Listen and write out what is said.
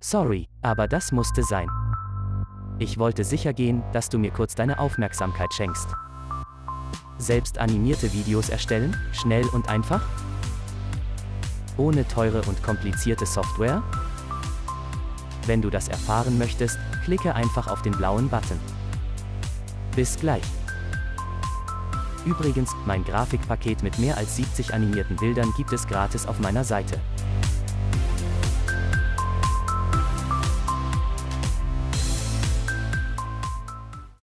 Sorry, aber das musste sein. Ich wollte sicher gehen, dass du mir kurz deine Aufmerksamkeit schenkst. Selbst animierte Videos erstellen, schnell und einfach? Ohne teure und komplizierte Software? Wenn du das erfahren möchtest, klicke einfach auf den blauen Button. Bis gleich. Übrigens, mein Grafikpaket mit mehr als 70 animierten Bildern gibt es gratis auf meiner Seite.